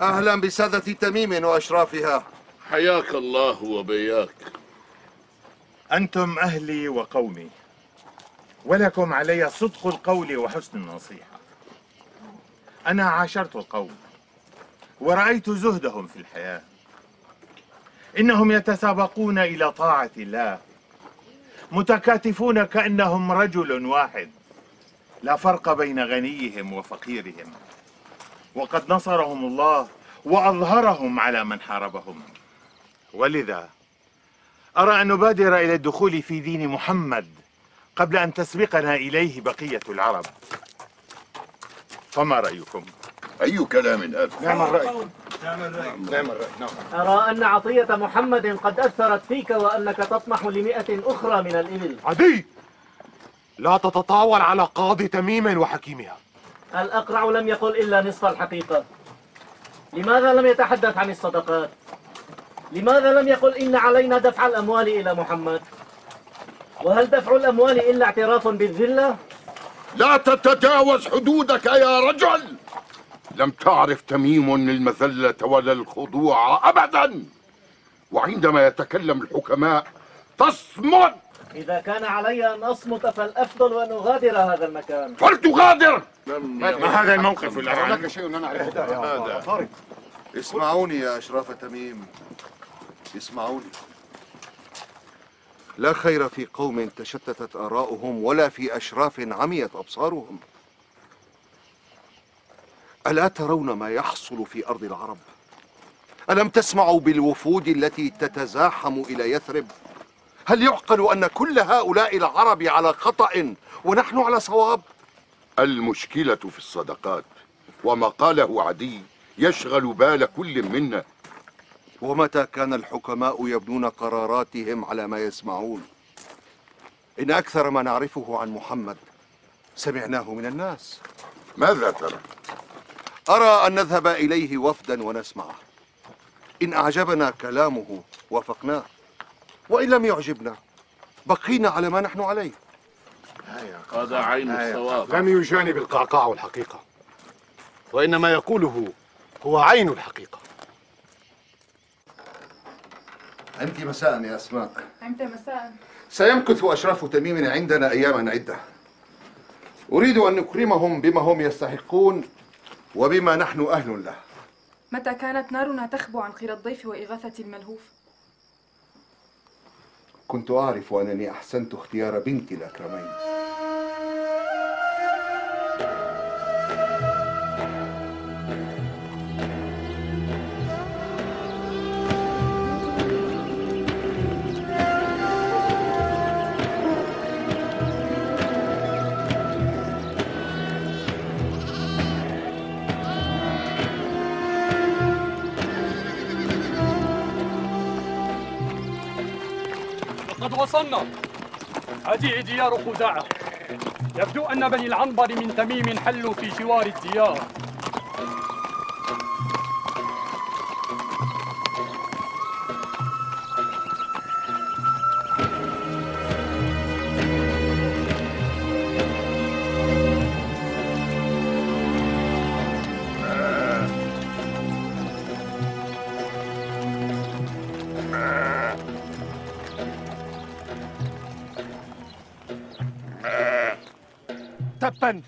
أهلا بسادة تميم وأشرافها. حياك الله وبياك. أنتم أهلي وقومي ولكم علي صدق القول وحسن النصيحة. أنا عاشرت القوم ورأيت زهدهم في الحياة. إنهم يتسابقون إلى طاعة الله متكاتفون كأنهم رجل واحد. لا فرق بين غنيهم وفقيرهم. وقد نصرهم الله وأظهرهم على من حاربهم. ولذا أرى أن نبادر إلى الدخول في دين محمد قبل أن تسبقنا إليه بقية العرب. فما رأيكم؟ أي كلام هذا؟ نعم الرأي. نعم الرأي. نعم. أرى أن عطية محمد قد أثرت فيك وأنك تطمح لمئة أخرى من الإبل. عدي! لا تتطاول على قاضي تميم وحكيمها. الأقرع لم يقل إلا نصف الحقيقة لماذا لم يتحدث عن الصدقات؟ لماذا لم يقل إن علينا دفع الأموال إلى محمد؟ وهل دفع الأموال إلا اعتراف بالذلة؟ لا تتجاوز حدودك يا رجل لم تعرف تميم المذلة ولا الخضوع أبدا وعندما يتكلم الحكماء تصمت إذا كان علي أن أصمت فالأفضل أن أغادر هذا المكان. فلتغادر ما هذا الموقف الآن؟ هناك شيء أنا أعرفه. هذا. اسمعوني يا أشراف تميم اسمعوني. لا خير في قوم تشتتت آراؤهم ولا في أشراف عميت أبصارهم. ألا ترون ما يحصل في أرض العرب؟ ألم تسمعوا بالوفود التي تتزاحم إلى يثرب؟ هل يعقل أن كل هؤلاء العرب على خطأ ونحن على صواب؟ المشكلة في الصدقات وما قاله عدي يشغل بال كل منا. ومتى كان الحكماء يبنون قراراتهم على ما يسمعون؟ إن أكثر ما نعرفه عن محمد سمعناه من الناس. ماذا ترى؟ أرى أن نذهب إليه وفدا ونسمعه. إن أعجبنا كلامه وافقناه. وإن لم يعجبنا. بقينا على ما نحن عليه. هذا عين الصواب. لم يجانب القعقاع الحقيقة. وإنما يقوله هو عين الحقيقة. أنت مساء يا أسماء. أنت مساء. سيمكث أشراف تميم عندنا أياما عدة. أريد أن نكرمهم بما هم يستحقون وبما نحن أهل له. متى كانت نارنا تخبو عن خير الضيف وإغاثة الملهوف؟ كنت أعرف أنني أحسنت اختيار بنتي الأكرمين. وصلنا هذه ديار خزاعة يبدو أن بني العنبر من تميم حلوا في جوار الديار. تبا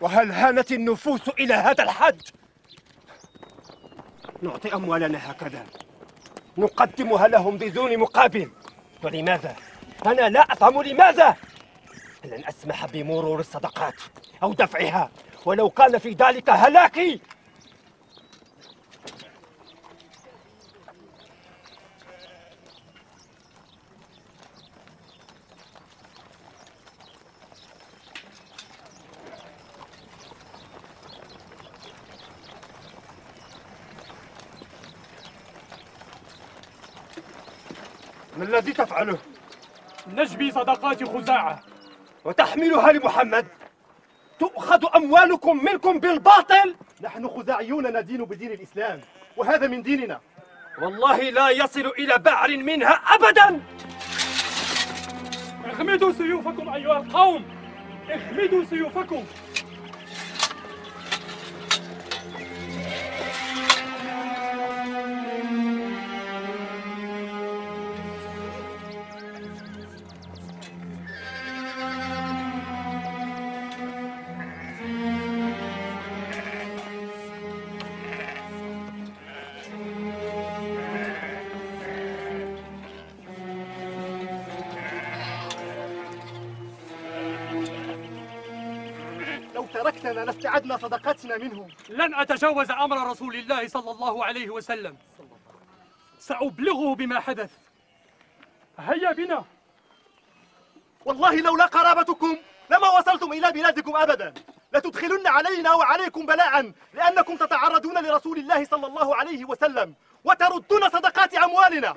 وهل هانت النفوس إلى هذا الحد؟ نعطي أموالنا هكذا. نقدمها لهم بدون مقابل. ولماذا؟ أنا لا أفهم لماذا. لن أسمح بمرور الصدقات أو دفعها. ولو كان في ذلك هلاكي الذي تفعله؟ نجبي صدقات خزاعة. وتحملها لمحمد. تؤخذ أموالكم منكم بالباطل. نحن خزاعيون ندين بدين الإسلام. وهذا من ديننا. والله لا يصل إلى بعر منها أبدا. اغمدوا سيوفكم أيها القوم. اغمدوا سيوفكم. تركتنا لاستعدنا صدقاتنا منهم. لن أتجاوز أمر رسول الله صلى الله عليه وسلم. سأبلغه بما حدث. هيا بنا. والله لولا قرابتكم لما وصلتم إلى بلادكم أبدا. لتدخلن علينا وعليكم بلاء لأنكم تتعرضون لرسول الله صلى الله عليه وسلم وتردون صدقات أموالنا.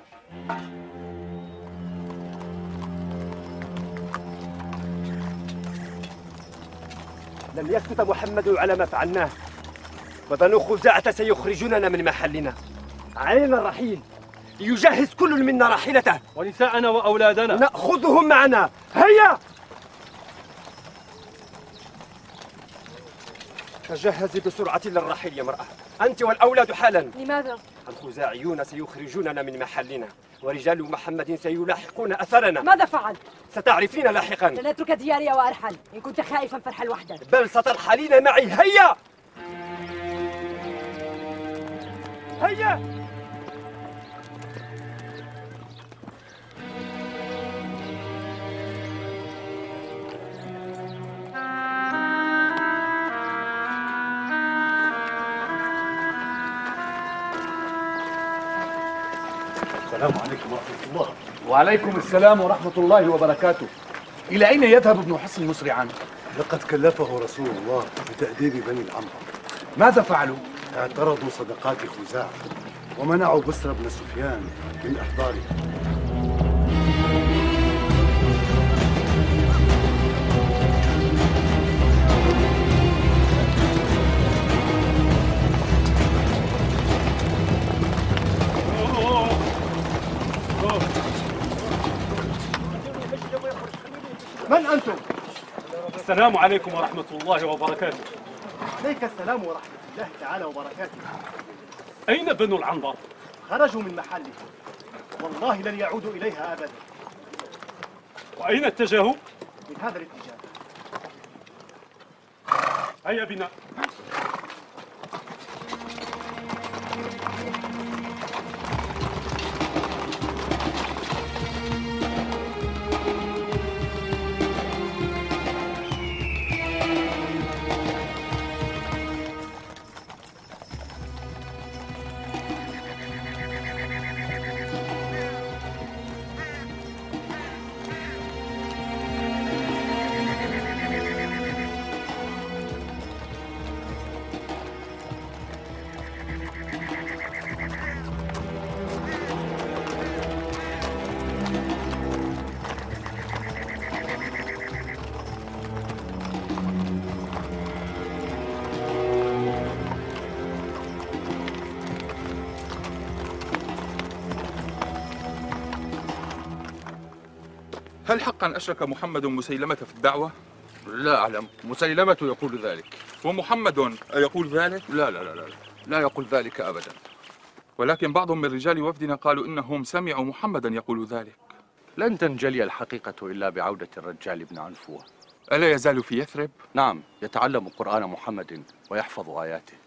لم يسكت محمد على ما فعلناه. وبنو خزاعة سيخرجوننا من محلنا. علينا الرحيل. ليجهز كل منا راحلته ونساءنا وأولادنا. نأخذهم معنا. هيا! تجهزي بسرعة للرحيل يا مرأة أنت والأولاد حالا. لماذا؟ الخزاعيون سيخرجوننا من محلنا ورجال محمد سيلاحقون أثرنا. ماذا فعل؟ ستعرفين لاحقا. لن أترك دياري وأرحل إن كنت خائفا فارحل وحدك. بل سترحلين معي. هيا! هيا! وعليكم السلام ورحمة الله وبركاته إلى أين يذهب ابن حصن مسرعا؟ لقد كلفه رسول الله بتأديب بني العنبر ماذا فعلوا؟ اعترضوا صدقات خزاعة ومنعوا بسر بن سفيان من إحضارها من أنتم؟ السلام عليكم ورحمة الله وبركاته عليك السلام ورحمة الله تعالى وبركاته أين بنو العنبر؟ خرجوا من محلهم والله لن يعودوا إليها أبدا وأين اتجهوا؟ من هذا الاتجاه هيا بنا هل حقا أشرك محمد مسيلمة في الدعوة؟ لا أعلم. مسيلمة يقول ذلك. ومحمد يقول ذلك؟ لا لا لا لا. لا يقول ذلك أبدا. ولكن بعض من رجال وفدنا قالوا إنهم سمعوا محمدا يقول ذلك. لن تنجلي الحقيقة إلا بعودة الرجال بن عنفوة. ألا يزال في يثرب؟ نعم يتعلم قرآن محمد ويحفظ آياته.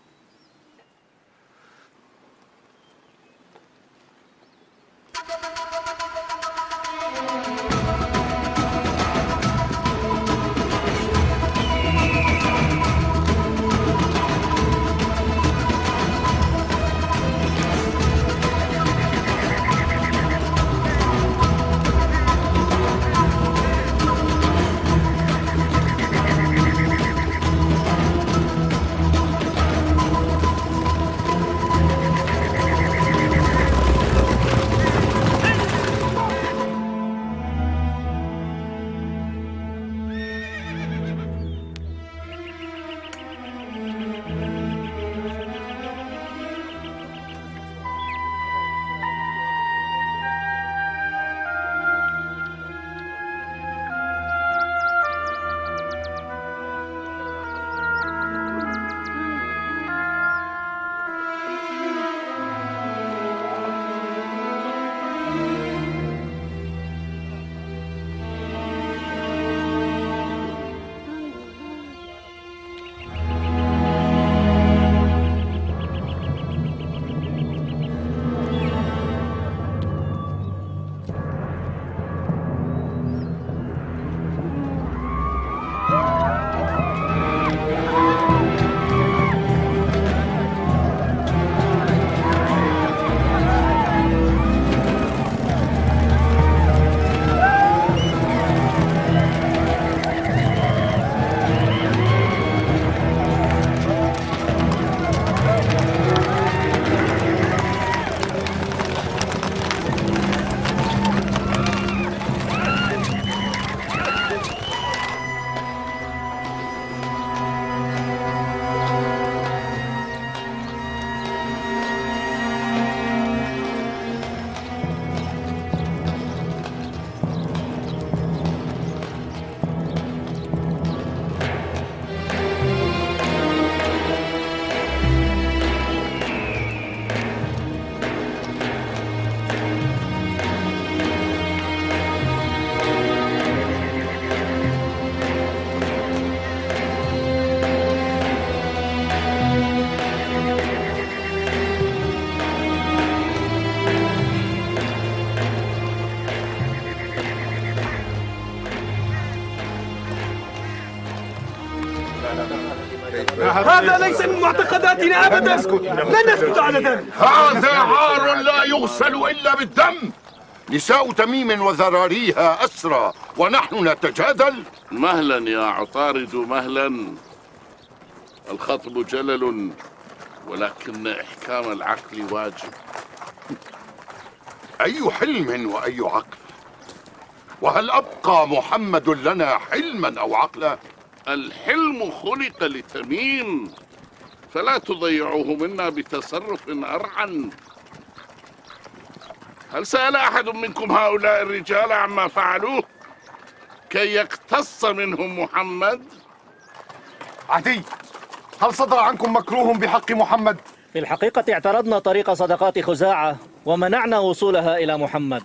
هذا ليس من معتقداتنا أبدا. لن نسكت على ذلك. هذا عار لا يغسل إلا بالدم. نساء تميم وذراريها أسرى ونحن نتجادل. مهلا يا عطارد مهلا. الخطب جلل ولكن إحكام العقل واجب. أي حلم وأي عقل؟ وهل أبقى محمد لنا حلما أو عقلا؟ الحلم خلق لتميم فلا تضيعوه منا بتصرف أرعن. هل سأل أحد منكم هؤلاء الرجال عما فعلوه؟ كي يقتص منهم محمد؟ عدي هل صدر عنكم مكروه بحق محمد؟ في الحقيقة اعترضنا طريق صدقات خزاعة ومنعنا وصولها إلى محمد.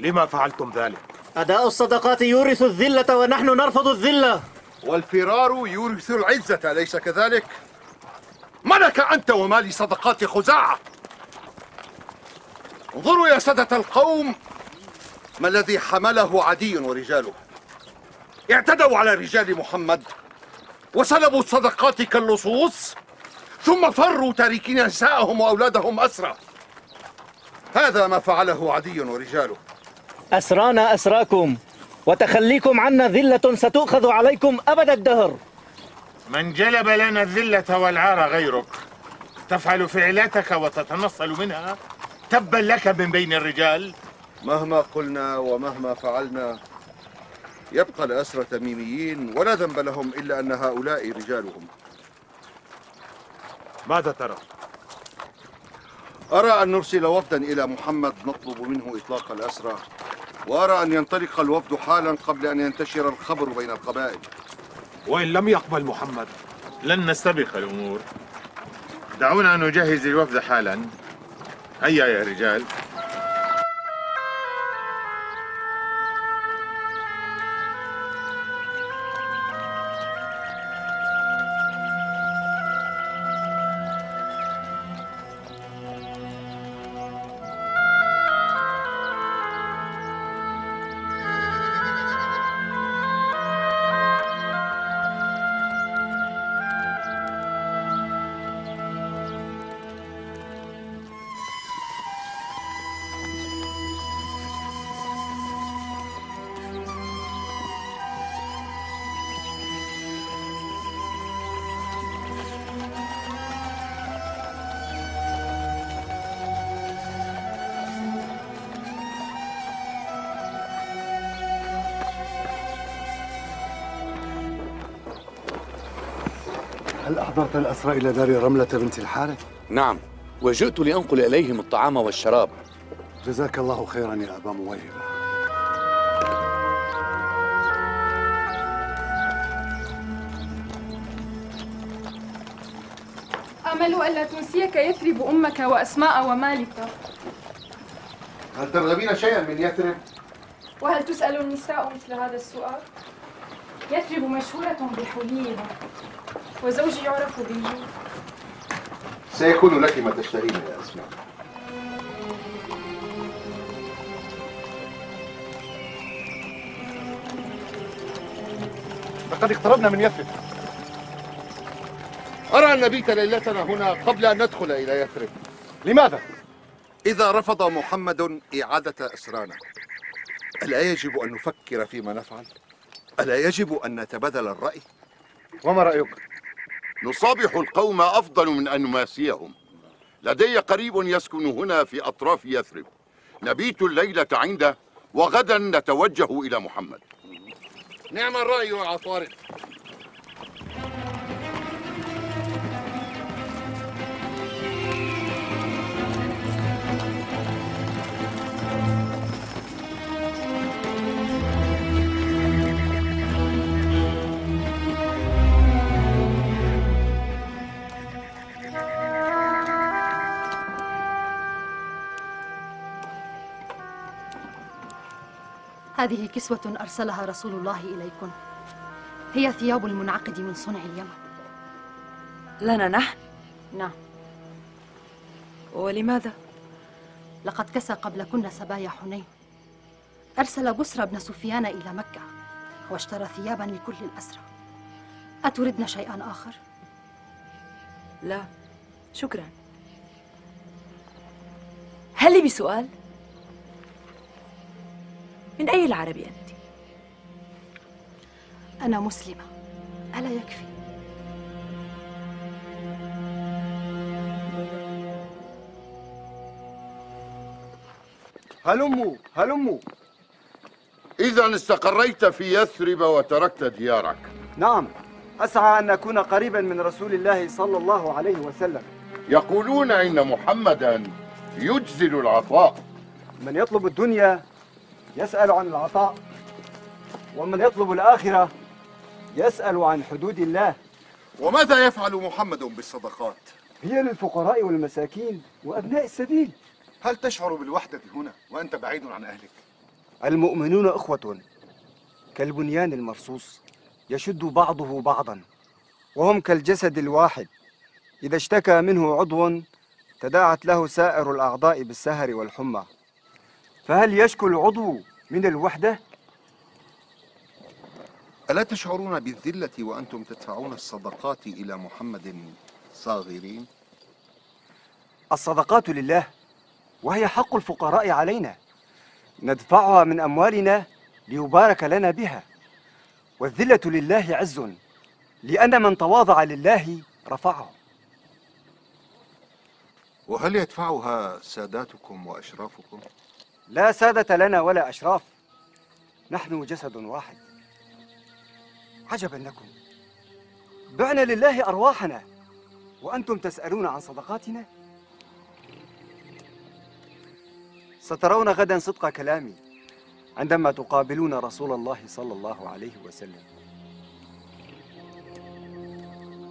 لما فعلتم ذلك؟ أداء الصدقات يورث الذلة ونحن نرفض الذلة. والفرار يورث العزة أليس كذلك؟ ملك أنت ومالي صدقات خزاعة. انظروا يا سادة القوم ما الذي حمله عدي ورجاله. اعتدوا على رجال محمد وسلبوا الصدقات كاللصوص ثم فروا تاركين نساءهم وأولادهم أسرى. هذا ما فعله عدي ورجاله. أسرانا أسراكم وتخليكم عنا ذلة ستؤخذ عليكم أبد الدهر. من جلب لنا الذلة والعار غيرك تفعل فعلاتك وتتنصل منها تبا لك من بين الرجال. مهما قلنا ومهما فعلنا يبقى الأسرى تميميين ولا ذنب لهم إلا أن هؤلاء رجالهم. ماذا ترى؟ أرى أن نرسل وفدا إلى محمد نطلب منه إطلاق الأسرى وأرى أن ينطلق الوفد حالا قبل أن ينتشر الخبر بين القبائل. وإن لم يقبل محمد لن نستبق الأمور. دعونا نجهز الوفد حالا. هيا يا رجال؟ هل أحضرت الأسرى إلى دار رملة بنت الحارث؟ نعم وجئت لأنقل إليهم الطعام والشراب جزاك الله خيرا يا أبا موهبة آمل ألا تنسيك يثرب أمك وأسماء ومالك هل ترغبين شيئا من يثرب؟ وهل تسأل النساء مثل هذا السؤال؟ يثرب مشهورة بحليها وزوجي يعرف بالجود سيكون لك ما تشتهين يا أسماء لقد اقتربنا من يثرب أرى أن نبيت ليلتنا هنا قبل أن ندخل إلى يثرب لماذا؟ إذا رفض محمد إعادة أسرانا ألا يجب أن نفكر فيما نفعل؟ ألا يجب أن نتبادل الرأي؟ وما رأيك؟ نصابح القوم أفضل من أن نماسيهم. لدي قريب يسكن هنا في أطراف يثرب. نبيت الليلة عنده وغدا نتوجه إلى محمد. نعم الرأي يا عطارد. هذه كسوة أرسلها رسول الله إليكن. هي ثياب المنعقد من صنع اليمن. لنا نحن؟ نعم. ولماذا؟ لقد كسى قبلكن سبايا حنين. أرسل بسرى بن سفيان إلى مكة واشترى ثيابا لكل الأسرى أتردن شيئا آخر؟ لا شكرا. هل لي بسؤال؟ من أي العرب أنت؟ أنا مسلمة. ألا يكفي؟ هلموا هلموا إذا استقريت في يثرب وتركت ديارك. نعم. أسعى أن أكون قريبا من رسول الله صلى الله عليه وسلم. يقولون إن محمدا يجزل العطاء. من يطلب الدنيا يسأل عن العطاء ومن يطلب الآخرة يسأل عن حدود الله وماذا يفعل محمد بالصدقات؟ هي للفقراء والمساكين وأبناء السبيل هل تشعر بالوحدة هنا وأنت بعيد عن أهلك؟ المؤمنون إخوة كالبنيان المرصوص يشد بعضه بعضا وهم كالجسد الواحد إذا اشتكى منه عضو تداعت له سائر الأعضاء بالسهر والحمى فهل يشكو العضو من الوحدة؟ ألا تشعرون بالذلة وأنتم تدفعون الصدقات إلى محمد صاغرين؟ الصدقات لله وهي حق الفقراء علينا ندفعها من أموالنا ليبارك لنا بها والذلة لله عز لأن من تواضع لله رفعه وهل يدفعها ساداتكم وأشرافكم؟ لا سادة لنا ولا أشراف. نحن جسد واحد. عجبا لكم. بعنا لله أرواحنا. وأنتم تسألون عن صدقاتنا؟ سترون غدا صدق كلامي عندما تقابلون رسول الله صلى الله عليه وسلم.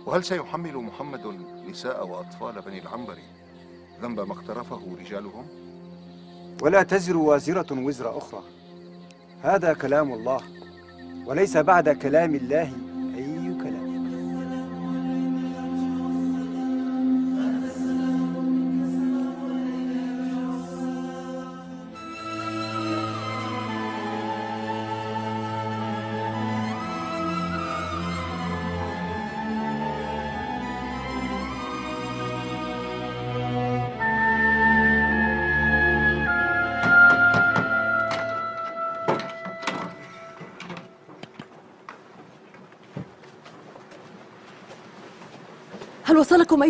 وهل سيحمل محمد نساء وأطفال بني العنبر ذنب ما اقترفه رجالهم؟ ولا تزر وازرة وزر أخرى. هذا كلام الله وليس بعد كلام الله.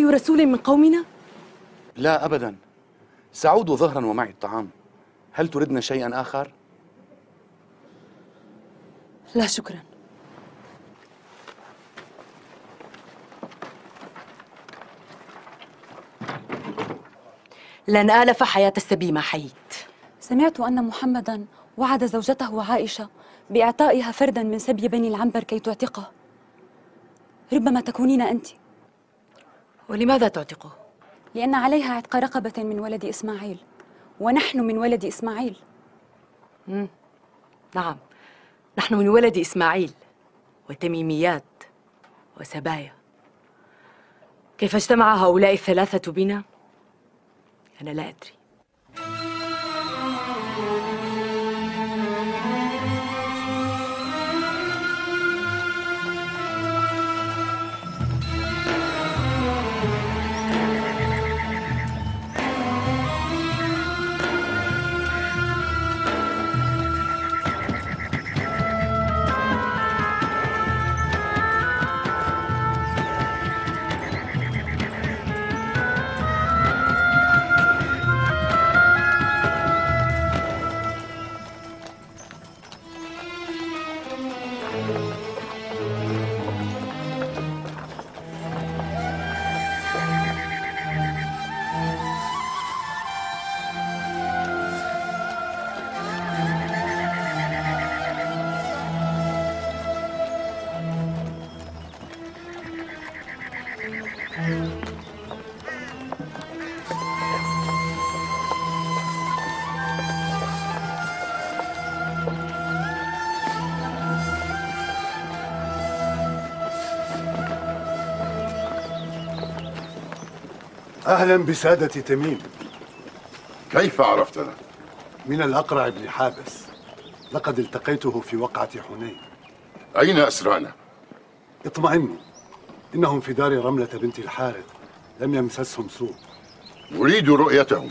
أي رسول من قومنا؟ لا أبدا. سأعود ظهرا ومعي الطعام. هل تردن شيئا آخر؟ لا شكرا. لن آلف حياة السبي ما حييت. سمعت أن محمدا وعد زوجته عائشة بإعطائها فردا من سبي بني العنبر كي تعتقه. ربما تكونين أنت. ولماذا تعتقه؟ لأن عليها عتق رقبة من ولد إسماعيل ونحن من ولد إسماعيل مم. نعم نحن من ولد إسماعيل وتميميات وسبايا كيف اجتمع هؤلاء الثلاثة بنا؟ أنا لا أدري أهلا بسادة تميم. كيف عرفتنا؟ من الأقرع بن حابس. لقد التقيته في وقعة حنين. أين أسرانا؟ اطمئني إنهم في دار رملة بنت الحارث. لم يمسسهم سوء. أريد رؤيتهم.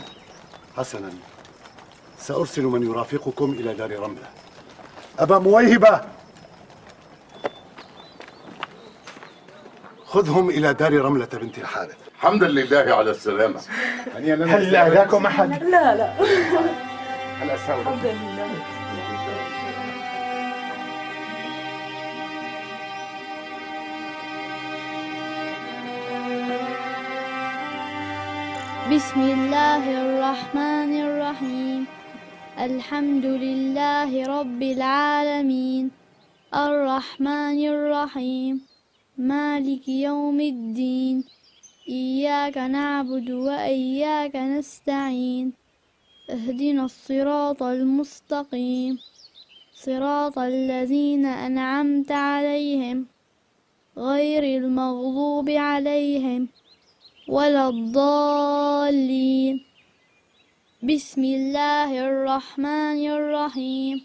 حسنا. سأرسل من يرافقكم إلى دار رملة. أبا مويهبة! خذهم إلى دار رملة بنت الحارث حمدا لله على السلامة. هل أهداكم أحد؟ لا لا. هل أساوي الحمد لله. بسم الله الرحمن الرحيم. الحمد لله رب العالمين. الرحمن الرحيم. مالك يوم الدين. إياك نعبد وإياك نستعين. اهدنا الصراط المستقيم. صراط الذين أنعمت عليهم. غير المغضوب عليهم ولا الضالين. بسم الله الرحمن الرحيم.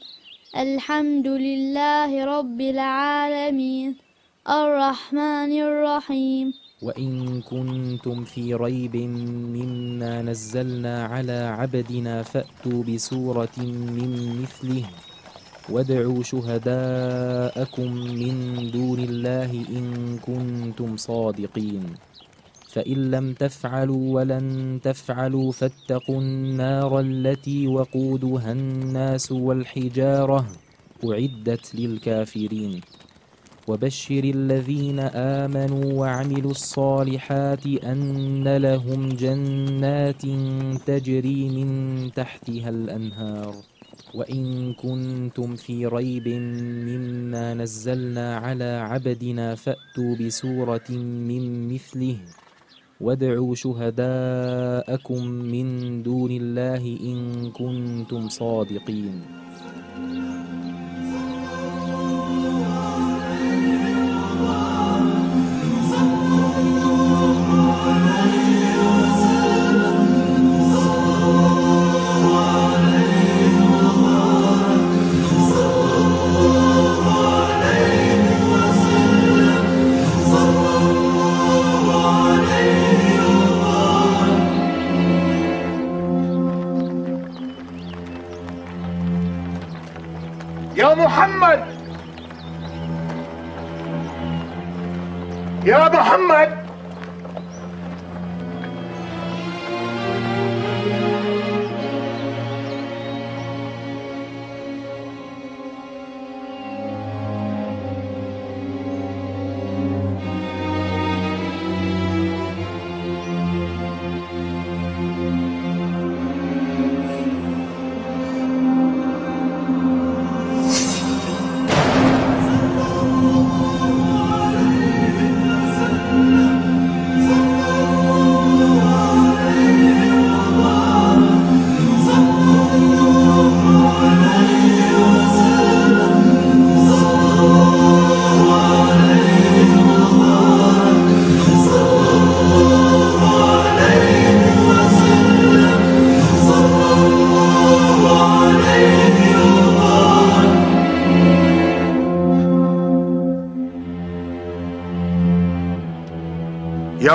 الحمد لله رب العالمين. الرحمن الرحيم. وإن كنتم في ريب مما نزلنا على عبدنا فأتوا بسورة من مثله وادعوا شهداءكم من دون الله إن كنتم صادقين. فإن لم تفعلوا ولن تفعلوا فاتقوا النار التي وقودها الناس والحجارة أعدت للكافرين. وبشر الذين آمنوا وعملوا الصالحات أن لهم جنات تجري من تحتها الأنهار. وإن كنتم في ريب مما نزلنا على عبدنا فأتوا بسورة من مثله. وادعوا شهداءكم من دون الله إن كنتم صادقين.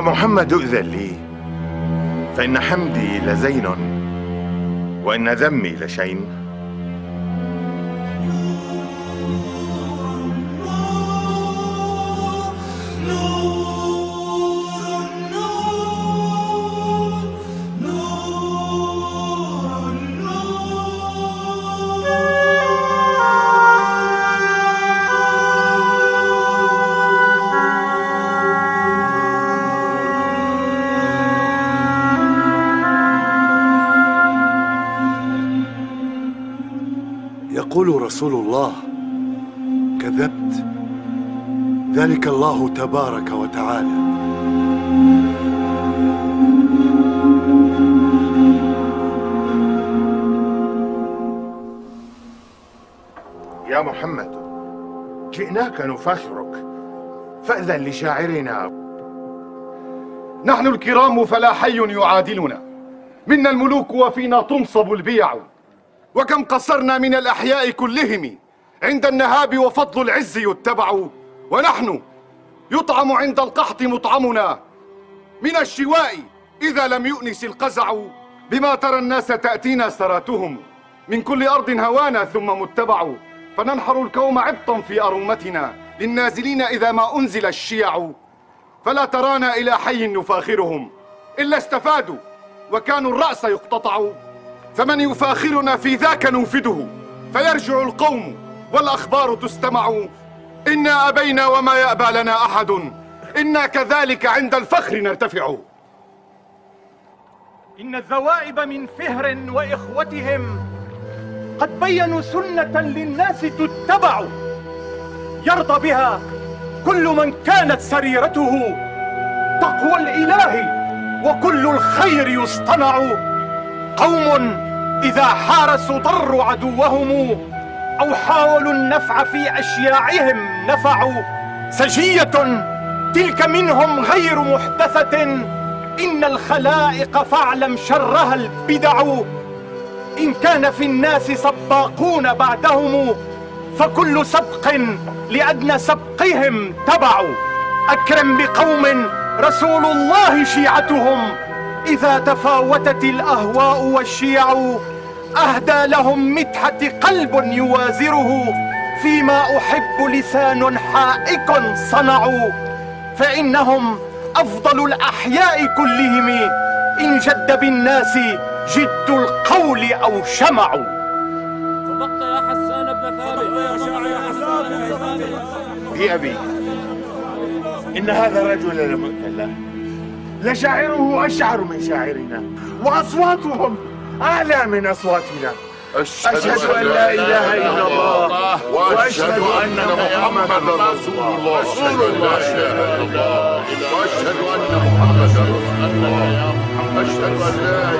محمد ائذن لي. فإن حمدي لزين وإن ذمي لشين. يقول رسول الله كذبت. ذلك الله تبارك وتعالى. يا محمد جئناك نفاخرك. فأذن لشاعرنا. نحن الكرام فلا حي يعادلنا. منا الملوك وفينا تنصب البيع. وكم قصرنا من الأحياء كلهم. عند النهاب وفضل العز يتبع. ونحن يطعم عند القحط مطعمنا. من الشواء إذا لم يؤنس القزع. بما ترى الناس تأتينا سراتهم. من كل أرض هوانا ثم متبع. فننحر الكوم عبطا في أرمتنا للنازلين إذا ما أنزل الشيع. فلا ترانا إلى حي نفاخرهم. إلا استفادوا. وكانوا الرأس يقتطع. فمن يفاخرنا في ذاك نوفده فيرجع القوم والأخبار تستمع. إنا أبينا وما يأبى لنا أحد. إنا كذلك عند الفخر نرتفع. إن الذوائب من فهر وإخوتهم قد بينوا سنة للناس تتبع. يرضى بها كل من كانت سريرته. تقوى الإله وكل الخير يصطنع. قوم إذا حارسوا ضروا عدوهم أو حاولوا النفع في أشياعهم نفعوا. سجية تلك منهم غير محدثة. إن الخلائق فاعلم شرها البدع. إن كان في الناس سباقون بعدهم فكل سبق لأدنى سبقهم تبع. أكرم بقوم رسول الله شيعتهم. إذا تفاوتت الأهواء والشيع أهدى لهم مدحة قلب يوازره فيما أحب لسان حائك صنعوا. فإنهم أفضل الأحياء كلهم. إن جد بالناس جد القول أو شمعوا. صدقت يا حسان بن ثابت. في أبي إن هذا الرجل لمؤتلى لشاعره أشعر من شاعرنا وأصواتهم أعلى من أصواتنا. أشهد أن لا إله إلا الله. وأشهد أن محمدا رسول الله. أشهد أن لا إله إلا الله. وأشهد أن محمدا رسول الله. أشهد أن لا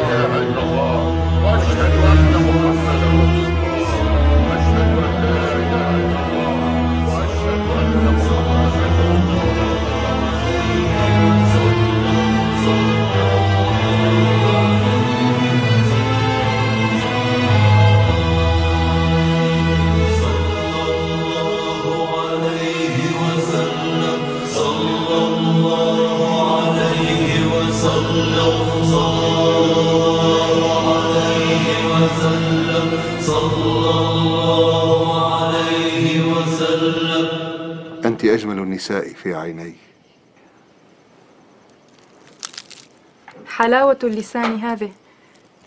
حلاوة اللسان هذه.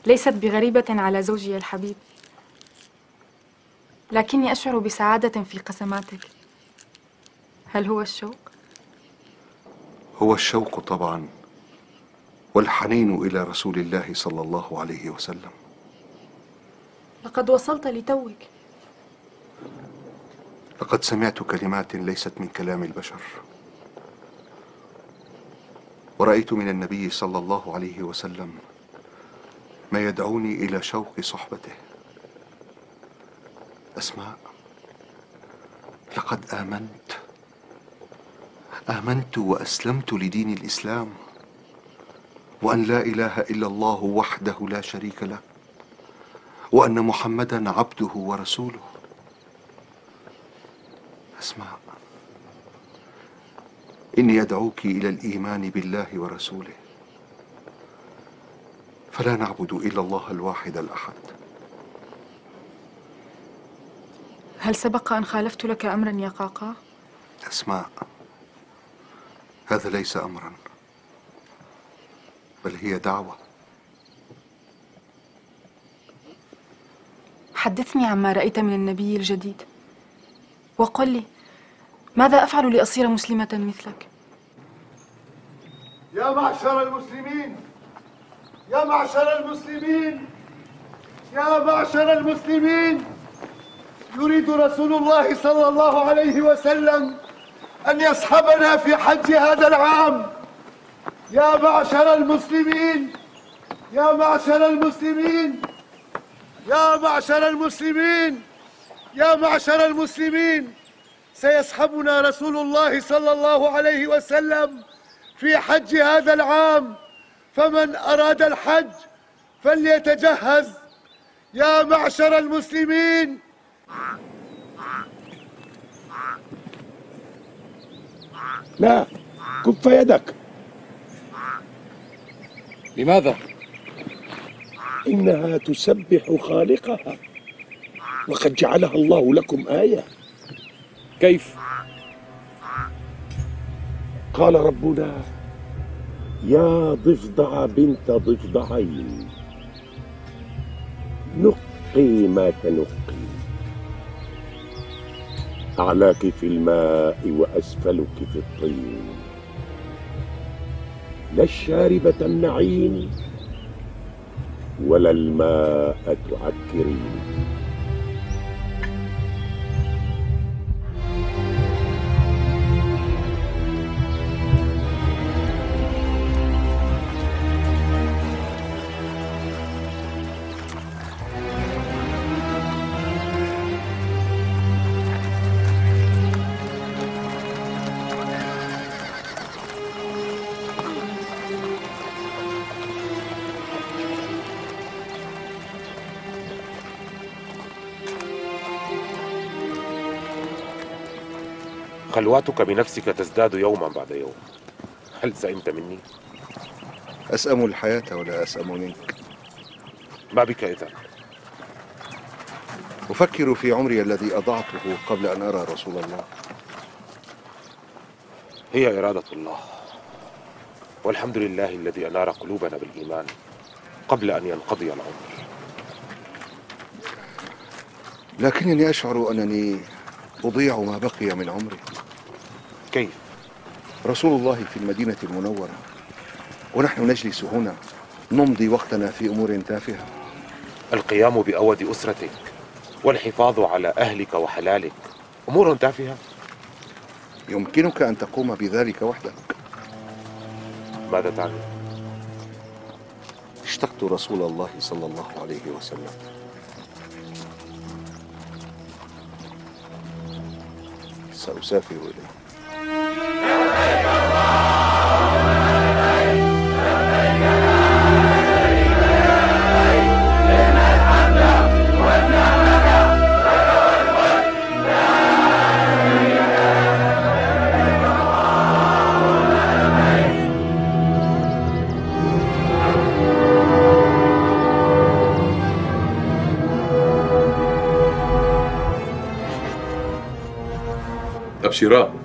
ليست بغريبة على زوجي الحبيب. لكني أشعر بسعادة في قسماتك. هل هو الشوق؟ هو الشوق طبعا والحنين إلى رسول الله صلى الله عليه وسلم. لقد وصلت لتوك. لقد سمعت كلمات ليست من كلام البشر. ورأيت من النبي صلى الله عليه وسلم ما يدعوني إلى شوق صحبته. أسماء لقد آمنت. آمنت وأسلمت لدين الإسلام وأن لا إله إلا الله وحده لا شريك له وأن محمدا عبده ورسوله أسماء إني أدعوك إلى الإيمان بالله ورسوله. فلا نعبد إلا الله الواحد الأحد. هل سبق أن خالفت لك أمرا يا قاقا؟ أسماء هذا ليس أمرا بل هي دعوة. حدثني عما رأيت من النبي الجديد. وقل لي ماذا أفعل لأصير مسلمة مثلك؟ يا معشر المسلمين يا معشر المسلمين يا معشر المسلمين. يريد رسول الله صلى الله عليه وسلم أن يصحبنا في حج هذا العام. يا معشر المسلمين يا معشر المسلمين يا معشر المسلمين يا معشر المسلمين. سيصحبنا رسول الله صلى الله عليه وسلم في حج هذا العام. فمن أراد الحج فليتجهز. يا معشر المسلمين. لا كف يدك. لماذا؟ إنها تسبح خالقها. وقد جعلها الله لكم آية. كيف؟ قال ربنا يا ضفدع بنت ضفدعين نقي ما تنقي. أعلاك في الماء وأسفلك في الطين. لا الشارب تمنعين ولا الماء تعكرين. خلواتك بنفسك تزداد يوما بعد يوم. هل سئمت مني؟ أسأم الحياة ولا أسأم منك. ما بك إذا؟ أفكر في عمري الذي أضعته قبل أن أرى رسول الله. هي إرادة الله. والحمد لله الذي أنار قلوبنا بالإيمان قبل أن ينقضي العمر. لكنني أشعر أنني أضيع ما بقي من عمري. كيف؟ رسول الله في المدينة المنورة. ونحن نجلس هنا نمضي وقتنا في أمور تافهة. القيام بأود أسرتك والحفاظ على أهلك وحلالك. أمور تافهة؟ يمكنك أن تقوم بذلك وحدك. ماذا تعني؟ اشتقت رسول الله صلى الله عليه وسلم. سأسافر إليه. أبشرا فقد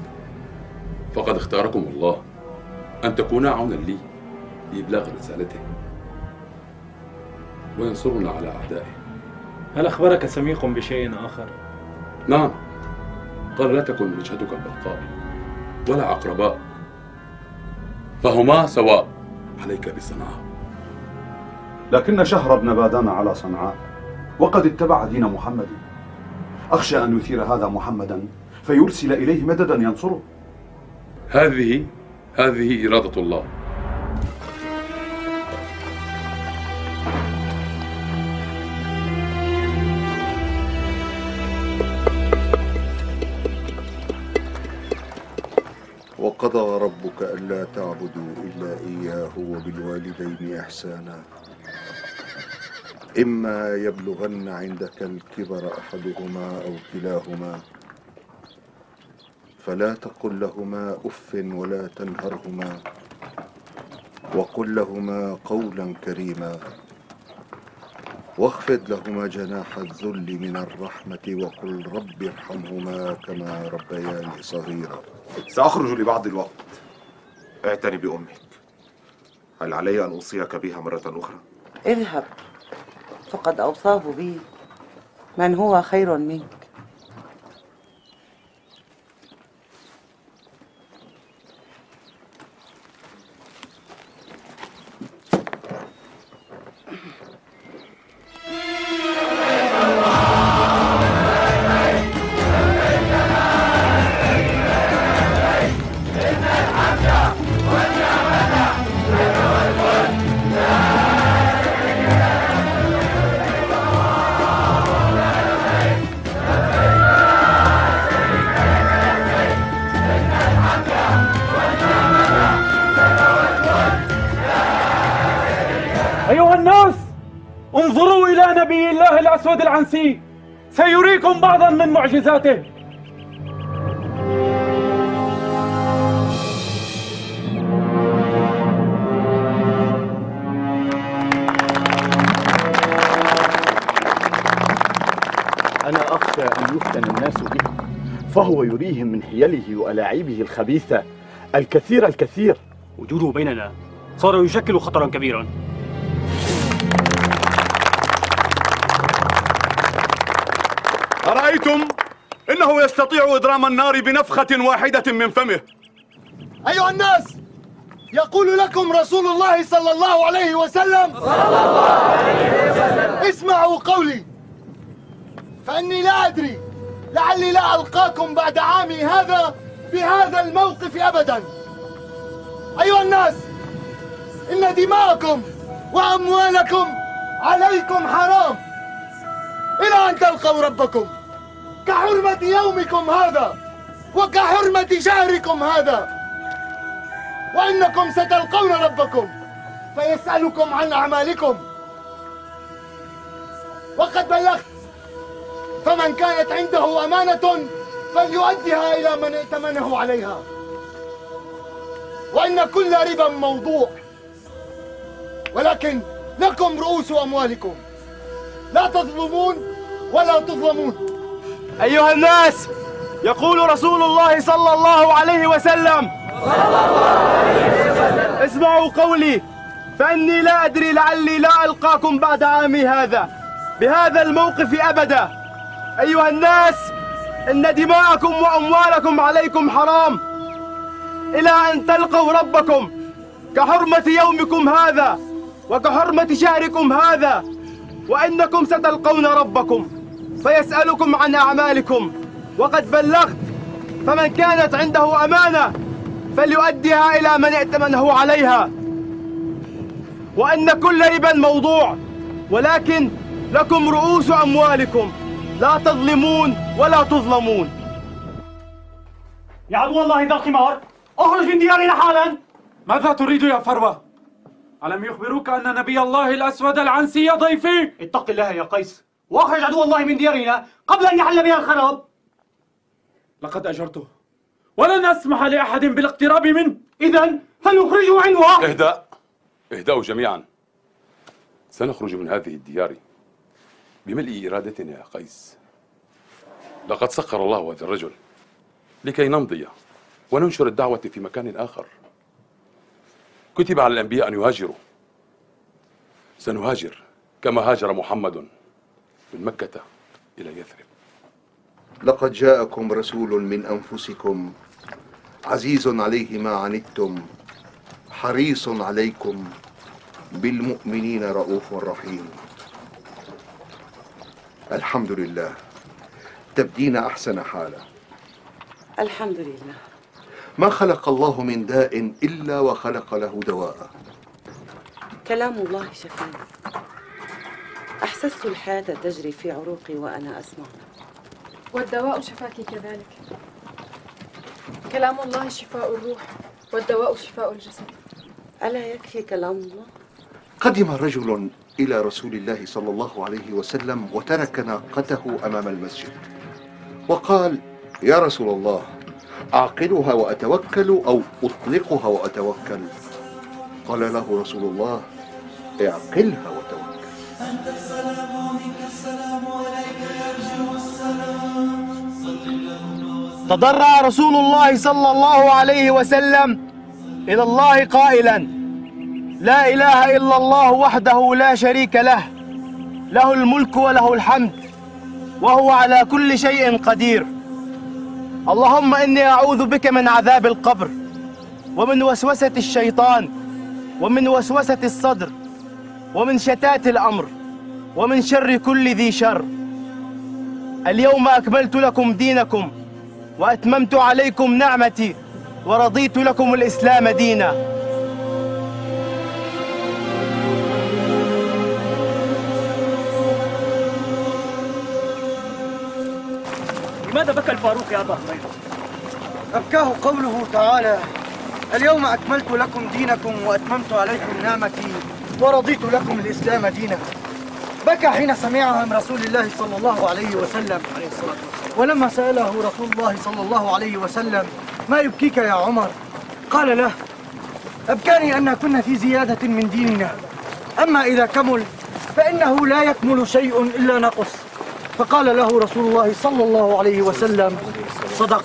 أن تكونا عونا لي لإبلاغ رسالته. وينصرنا على أعدائه. هل أخبرك سميق بشيء آخر؟ نعم. قال لا تكن وجهتك البلقاء ولا عقرباء. فهما سواء عليك بصنعاء. لكن شهر بن بادان على صنعاء وقد اتبع دين محمد. أخشى أن يثير هذا محمدا فيرسل إليه مددا ينصره. هذه هذه إرادة الله. وقضى ربك ألا تعبدوا إلا إياه وبالوالدين إحسانا. إما يبلغن عندك الكبر أحدهما أو كلاهما. فلا تقل لهما أف ولا تنهرهما وقل لهما قولا كريما واخفض لهما جناح الذل من الرحمة وقل رب ارحمهما كما ربياني صغيرا. سأخرج لبعض الوقت. اعتني بأمك. هل علي أن أوصيك بها مرة أخرى؟ اذهب. فقد أوصاه بي. من هو خير منك؟ ذاته. أنا أخشى أن يفتن الناس به فهو يريهم من حيله وألاعيبه الخبيثة. الكثير الكثير. وجوده بيننا صار يشكل خطرا كبيرا. يستطيع إضرام النار بنفخة واحدة من فمه. أيها الناس يقول لكم رسول الله صلى الله عليه وسلم صلى الله عليه وسلم اسمعوا قولي. فإني لا أدري لعلي لا ألقاكم بعد عامي هذا بهذا الموقف أبدا. أيها الناس إن دماءكم وأموالكم عليكم حرام. إلى أن تلقوا ربكم. كحرمة يومكم هذا وكحرمة شهركم هذا. وإنكم ستلقون ربكم فيسألكم عن أعمالكم. وقد بلغت فمن كانت عنده أمانة فليؤدها إلى من ائتمنه عليها. وإن كل ربا موضوع. ولكن لكم رؤوس أموالكم. لا تظلمون ولا تظلمون. أيها الناس يقول رسول الله صلى الله عليه وسلم اسمعوا قولي فإني لا أدري لعلي لا ألقاكم بعد عامي هذا بهذا الموقف أبدا. أيها الناس إن دماءكم وأموالكم عليكم حرام. إلى أن تلقوا ربكم كحرمة يومكم هذا وكحرمة شهركم هذا وإنكم ستلقون ربكم. فيسألكم عن أعمالكم. وقد بلغت فمن كانت عنده أمانة فليؤديها إلى من ائتمنه عليها. وأن كل ربا موضوع ولكن لكم رؤوس أموالكم. لا تظلمون ولا تظلمون. يا عدو الله ذا الخمار أخرج من ديارنا حالا. ماذا تريد يا فروة؟ ألم يخبروك أن نبي الله الأسود العنسي ضيفي؟ اتق الله يا قيس. واخرج عدو الله من ديارنا قبل أن يحل بها الخراب. لقد أجرته. ولن أسمح لأحد بالاقتراب منه. إذا فلنخرجه عنها اهدأ. اهدأوا جميعا. سنخرج من هذه الديار بملء إرادتنا يا قيس. لقد سخر الله هذا الرجل لكي نمضي وننشر الدعوة في مكان آخر. كتب على الأنبياء أن يهاجروا. سنهاجر كما هاجر محمد. من مكة إلى يثرب. لقد جاءكم رسول من أنفسكم عزيز عليه ما عنتم حريص عليكم بالمؤمنين رؤوف رحيم. الحمد لله. تبدين أحسن حالا. الحمد لله. ما خلق الله من داء إلا وخلق له دواء. كلام الله شفاني أحسست الحياة تجري في عروقي وأنا أسمع. والدواء شفاك كذلك. كلام الله شفاء الروح والدواء شفاء الجسد. ألا يكفي كلام الله؟ قدم رجل إلى رسول الله صلى الله عليه وسلم وترك ناقته أمام المسجد. وقال يا رسول الله أعقلها وأتوكل أو أطلقها وأتوكل. قال له رسول الله اعقلها وتوكل. تضرع رسول الله صلى الله عليه وسلم إلى الله قائلا لا إله إلا الله وحده لا شريك له له الملك وله الحمد وهو على كل شيء قدير. اللهم إني أعوذ بك من عذاب القبر ومن وسوسة الشيطان ومن وسوسة الصدر ومن شتات الأمر ومن شر كل ذي شر. اليوم أكملت لكم دينكم وأتممت عليكم نعمتي ورضيت لكم الإسلام دينا. لماذا بكى الفاروق يا أبا هريرة؟ أبكاه قوله تعالى اليوم أكملت لكم دينكم وأتممت عليكم نعمتي ورضيت لكم الإسلام دينا. بكى حين سمعها من رسول الله صلى الله عليه وسلم ولما سأله رسول الله صلى الله عليه وسلم ما يبكيك يا عمر؟ قال له أبكاني أن كنا في زيادة من ديننا. أما إذا كمل فإنه لا يكمل شيء إلا نقص. فقال له رسول الله صلى الله عليه وسلم صدقت